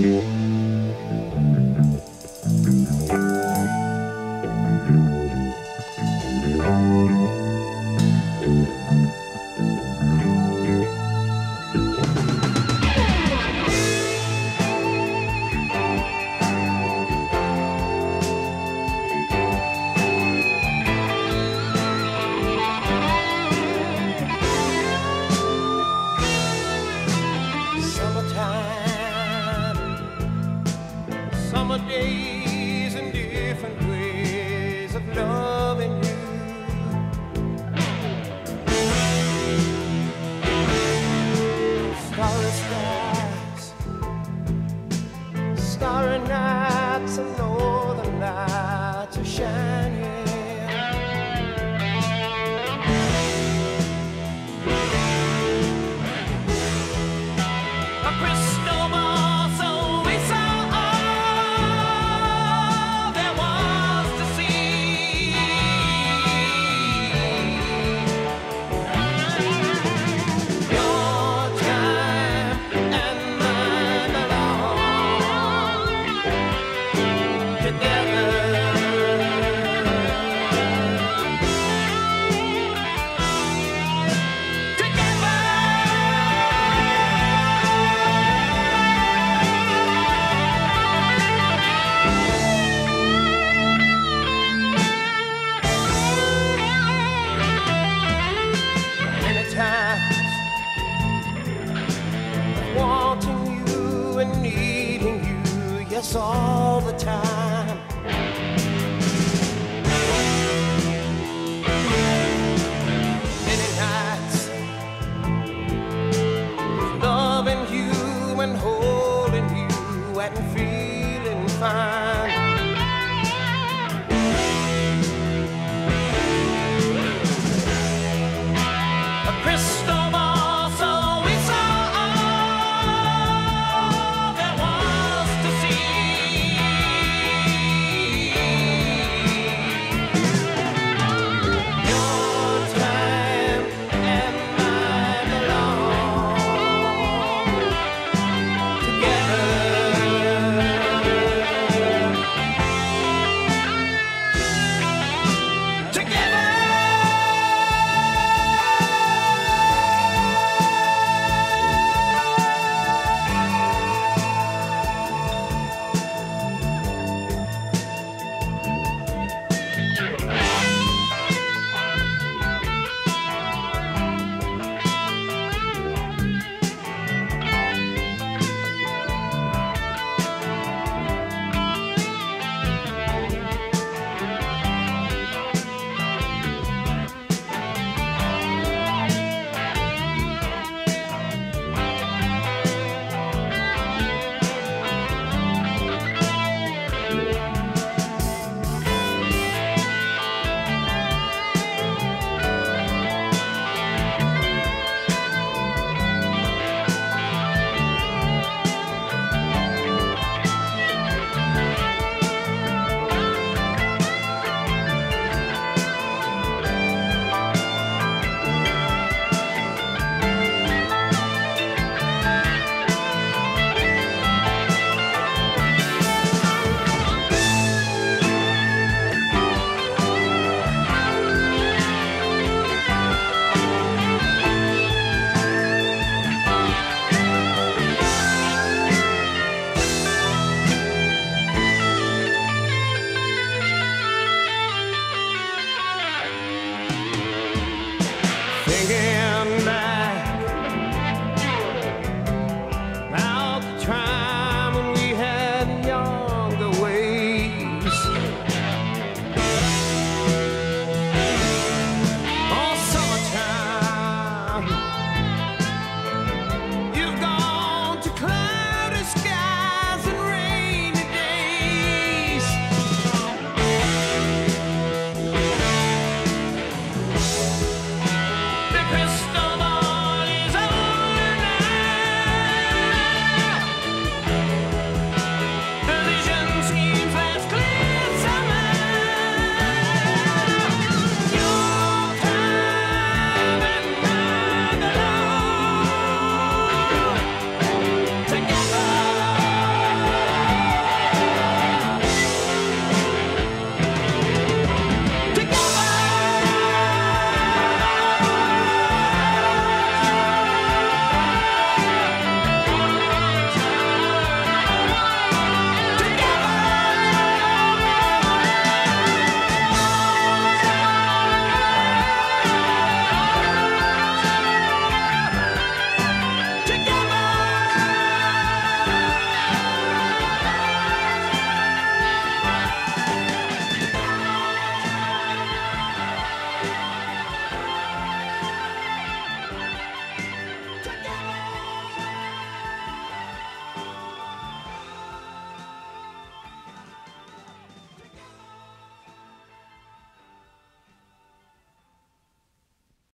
Música shine. us all the time. Many nights loving you and holding you and feeling fine.